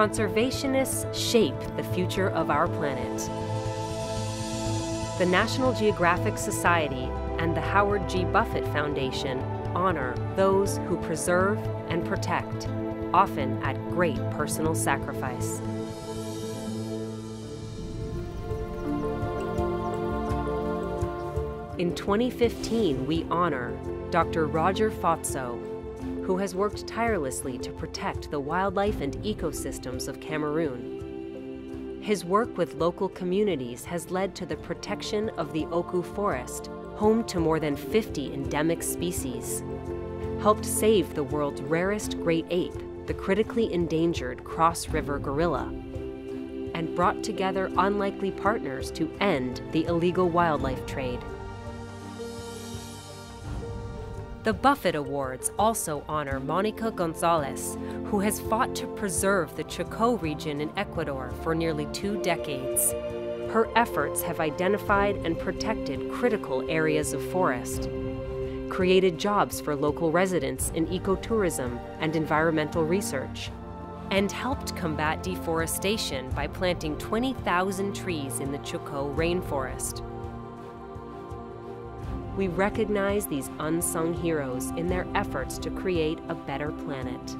conservationists shape the future of our planet. The National Geographic Society and the Howard G. Buffett Foundation honor those who preserve and protect, often at great personal sacrifice. In 2015, we honor Dr. Roger Fotso, who has worked tirelessly to protect the wildlife and ecosystems of Cameroon. His work with local communities has led to the protection of the Oku Forest, home to more than 50 endemic species, helped save the world's rarest great ape, the critically endangered Cross River gorilla, and brought together unlikely partners to end the illegal wildlife trade. The Buffett Awards also honor Monica Gonzalez, who has fought to preserve the Chocó region in Ecuador for nearly two decades. Her efforts have identified and protected critical areas of forest, created jobs for local residents in ecotourism and environmental research, and helped combat deforestation by planting 20,000 trees in the Chocó rainforest we recognize these unsung heroes in their efforts to create a better planet.